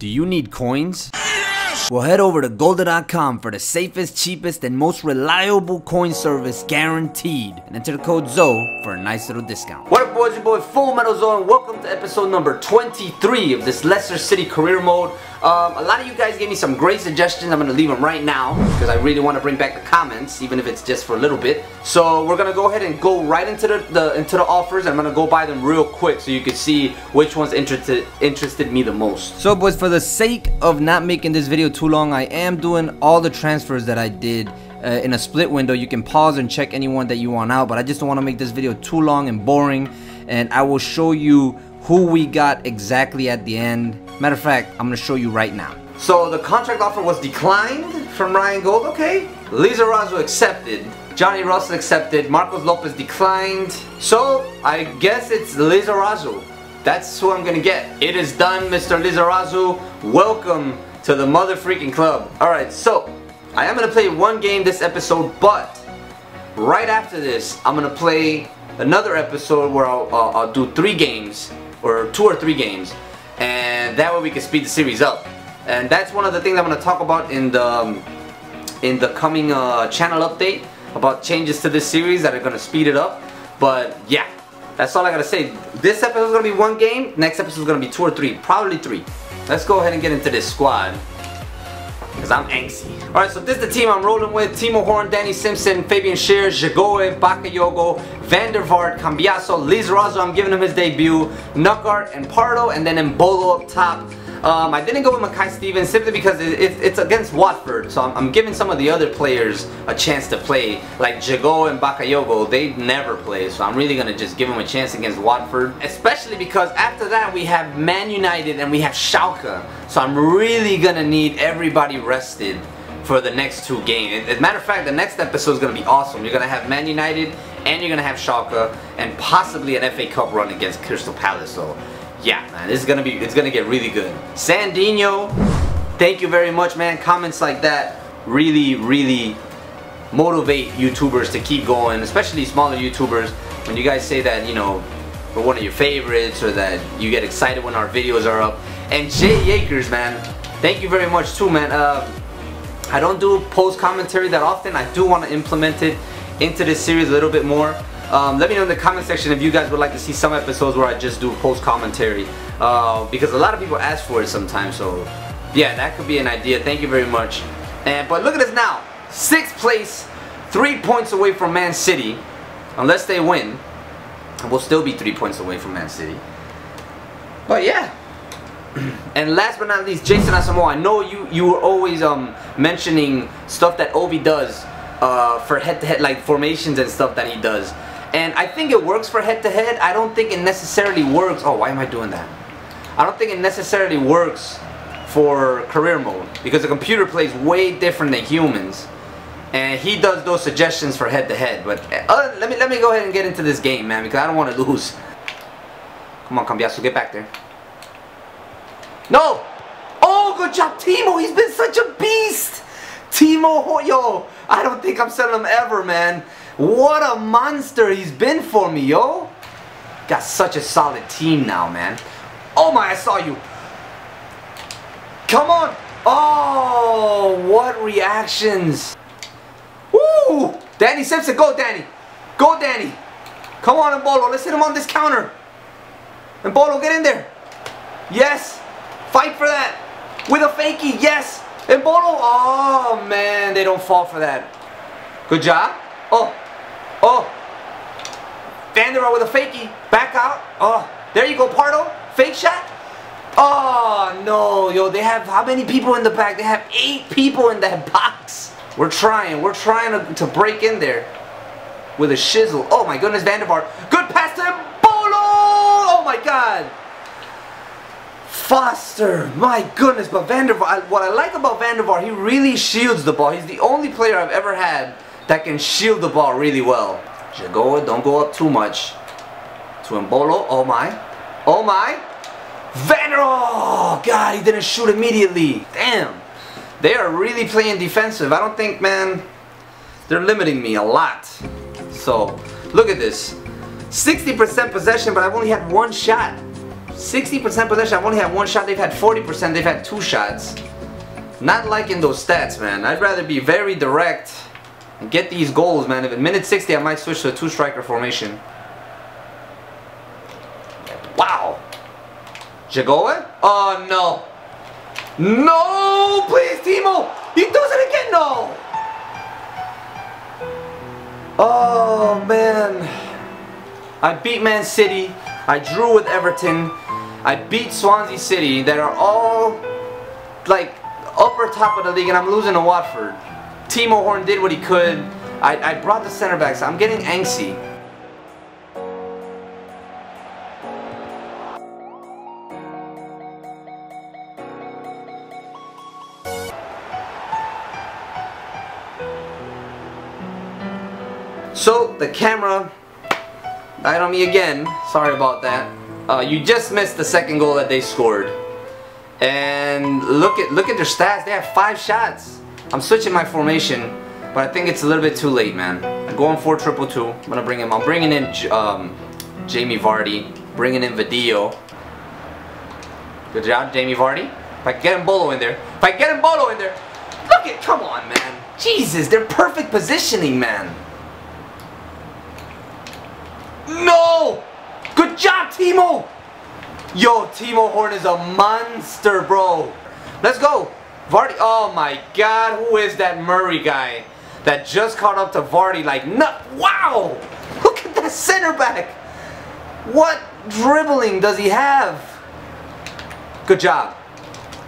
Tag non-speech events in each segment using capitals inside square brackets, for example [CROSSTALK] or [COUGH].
Do you need coins? Well, head over to Goldah.com for the safest, cheapest, and most reliable coin service guaranteed. And enter the code ZO for a nice little discount. What up, boys? and boy Full Metal Zo. Welcome to episode number 23 of this Leicester City career mode. Um, a lot of you guys gave me some great suggestions. I'm going to leave them right now because I really want to bring back the comments, even if it's just for a little bit. So we're going to go ahead and go right into the, the into the offers. I'm going to go buy them real quick so you can see which ones interested interested me the most. So, boys, for the sake of not making this video too long, I am doing all the transfers that I did uh, in a split window. You can pause and check anyone that you want out, but I just don't want to make this video too long and boring. And I will show you who we got exactly at the end. Matter of fact, I'm to show you right now. So the contract offer was declined from Ryan Gauld, okay. Lisa Lizarazu accepted. Johnny Russell accepted. Marcos Lopez declined. So I guess it's Lisa Lizarazu. That's who I'm gonna get. It is done, Mr. Lizarazu. Welcome to the mother freaking club. Alright, so I am gonna play one game this episode, but right after this, I'm gonna play another episode where I'll, uh, I'll do three games, or two or three games, and that way we can speed the series up. And that's one of the things I'm gonna talk about in the um, in the coming uh, channel update about changes to this series that are gonna speed it up. But yeah, that's all I gotta say. This episode is gonna be one game. Next episode is gonna be two or three, probably three. Let's go ahead and get into this squad. Because I'm angsty. Alright, so this is the team I'm rolling with. Timo Horn, Danny Simpson, Fabian Schär, Jagoe, Bakayoko, Vander Vaart, Cambiaso, Lizarazu, I'm giving him his debut, Knockaert and Pardo, and then Embolo up top. Um, I didn't go with Mackay Stevens simply because it, it, it's against Watford, so I'm, I'm, giving some of the other players a chance to play. Like Jago and Bakayogo, they never play, so I'm really going to just give them a chance against Watford. Especially because after that we have Man United and we have Schalke, so I'm really going to need everybody rested for the next two games. As a matter of fact, the next episode is going to be awesome. You're going to have Man United and you're going to have Schalke and possibly an FA Cup run against Crystal Palace. So yeah, man, this is gonna be, it's gonna get really good. Sandino, thank you very much, man. Comments like that really, really motivate YouTubers to keep going, especially smaller YouTubers. When you guys say that, you know, we're one of your favorites or that you get excited when our videos are up. And Jay Yakers, man, thank you very much too, man. Uh, I don't do post commentary that often. I do want to implement it into this series a little bit more. Um, let me know in the comment section if you guys would like to see some episodes where I just do post commentary. Uh, because a lot of people ask for it sometimes so yeah that could be an idea. Thank you very much. And but look at us now. Sixth place three points away from Man City. Unless they win we'll still be three points away from Man City. But yeah. [CLEARS THROAT] And last but not least Jason Asamoah. I know you you were always um mentioning stuff that Ovi does uh, for head-to-head -head, like formations and stuff that he does and I think it works for head-to-head. -head. I don't think it necessarily works. Oh, why am I doing that? I don't think it necessarily works for career mode because the computer plays way different than humans. And he does those suggestions for head-to-head. -head. But uh, let me let me go ahead and get into this game, man, because I don't want to lose. Come on, Cambiaso, get back there. No! Oh, good job, Timo. He's been such a beast. Timo, yo, I don't think I'm selling him ever, man. What a monster he's been for me, yo. Got such a solid team now, man. Oh my, I saw you. Come on. Oh, what reactions. Woo! Danny Simpson, go Danny. Go Danny. Come on, Embolo. Let's hit him on this counter. Embolo, get in there. Yes. Fight for that. With a fakie, yes. Embolo. Oh, man, they don't fall for that. Good job. Oh, Oh. Vander Vaart with a fakie. Back out. Oh. There you go, Pardo. Fake shot. Oh, no. Yo, they have how many people in the back? They have eight people in that box. We're trying. We're trying to, to break in there with a shizzle. Oh, my goodness, Vander Vaart. Good pass to. Bolo. Oh, my God. Foster, my goodness, but Vander Vaart, what I like about Vander Vaart, he really shields the ball. He's the only player I've ever had that can shield the ball really well. Jagoa, don't go up too much. To Embolo, oh my. Oh my. Vanner, oh God, he didn't shoot immediately. Damn. They are really playing defensive. I don't think, man, they're limiting me a lot. So, look at this. 60% possession, but I've only had one shot. 60% possession, I've only had one shot, they've had 40%, they've had two shots. Not liking those stats, man. I'd rather be very direct and get these goals, man. If at minute 60, I might switch to a two-striker formation. Wow. Jagoe? Oh, no. No, please, Timo. He does it again. No. Oh, man. I beat Man City. I drew with Everton. I beat Swansea City that are all like upper top of the league and I'm losing to Watford. Timo Horn did what he could. I, I brought the center backs. I'm getting angsty. So the camera died on me again. Sorry about that. Uh, you just missed the second goal that they scored. And look at look at their stats. They have five shots. I'm switching my formation, but I think it's a little bit too late, man. I'm going for triple two. I'm gonna bring him. I'm bringing in um, Jamie Vardy, bringing in Vidio. Good job, Jamie Vardy. If I get Embolo in there, if I get Embolo in there, look at, come on, man. Jesus, they're perfect positioning, man. No! Good job, Timo! Yo, Timo Horn is a monster, bro. Let's go. Vardy, oh my god, who is that Murray guy that just caught up to Vardy like, no, wow! Look at that center back. What dribbling does he have? Good job.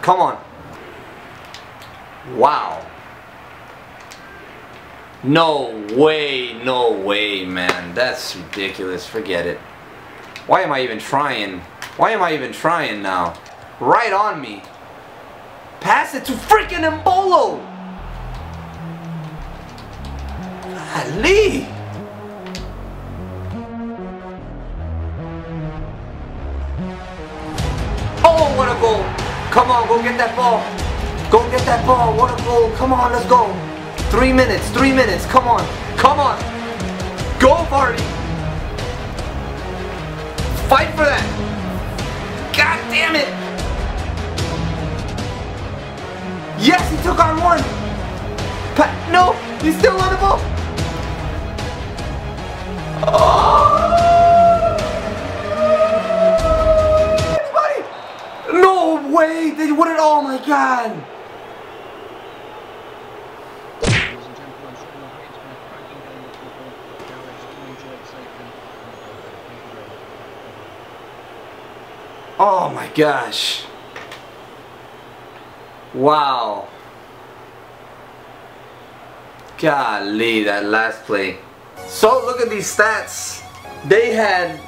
Come on. Wow. No way, no way, man. That's ridiculous. Forget it. Why am I even trying? Why am I even trying now? Right on me. Pass it to freaking Embolo! Ali! Oh, what a goal! Come on, go get that ball. Go get that ball. What a goal. Come on, let's go. Three minutes, three minutes. Come on. Come on. Go, Vardy. Fight for that. God damn it. Yes, he took on one. But no, he's still ball. Oh. No way! They won it! Oh my god! Oh my gosh. Wow. Golly, that last play. So look at these stats. They had,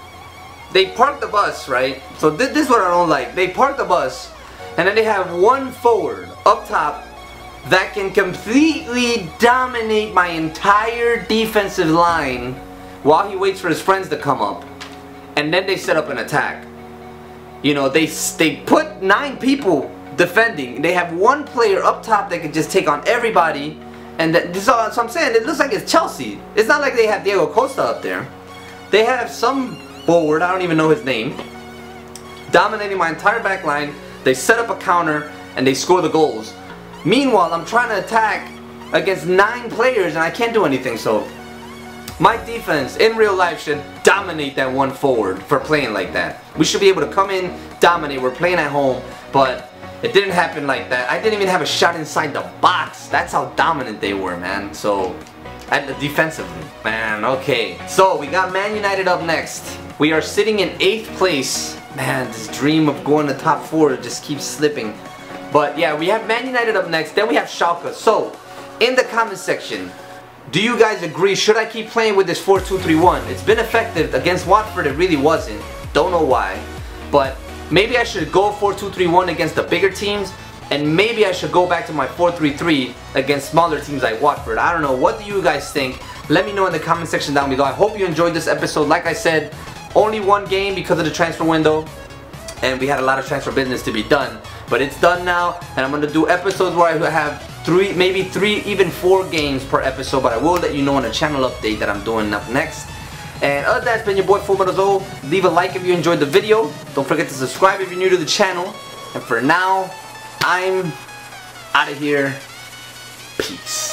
they parked the bus, right? So th this is what I don't like. They parked the bus, and then they have one forward up top that can completely dominate my entire defensive line while he waits for his friends to come up. And then they set up an attack. You know, they, they put nine people defending. They have one player up top that can just take on everybody. And that, so, so I'm saying, it looks like it's Chelsea. It's not like they have Diego Costa up there. They have some forward, I don't even know his name, dominating my entire back line. They set up a counter and they score the goals. Meanwhile, I'm trying to attack against nine players and I can't do anything, so my defense in real life should dominate that one forward for playing like that. We should be able to come in, dominate. We're playing at home, but it didn't happen like that. I didn't even have a shot inside the box. That's how dominant they were, man. So, defensively, man. Okay. So we got Man United up next. We are sitting in eighth place. Man, this dream of going to top four just keeps slipping. But yeah, we have Man United up next. Then we have Schalke. So, in the comment section, do you guys agree? Should I keep playing with this 4-2-3-1? It's been effective. Against Watford, it really wasn't. Don't know why. But maybe I should go 4-2-3-1 against the bigger teams. And maybe I should go back to my 4-3-3 against smaller teams like Watford. I don't know. What do you guys think? Let me know in the comment section down below. I hope you enjoyed this episode. Like I said, only one game because of the transfer window. And we had a lot of transfer business to be done. But it's done now. And I'm going to do episodes where I have three, maybe three, even four games per episode, but I will let you know in a channel update that I'm doing up next. And other than that, it's been your boy Full Metal Zo. Leave a like if you enjoyed the video. Don't forget to subscribe if you're new to the channel. And for now, I'm out of here. Peace.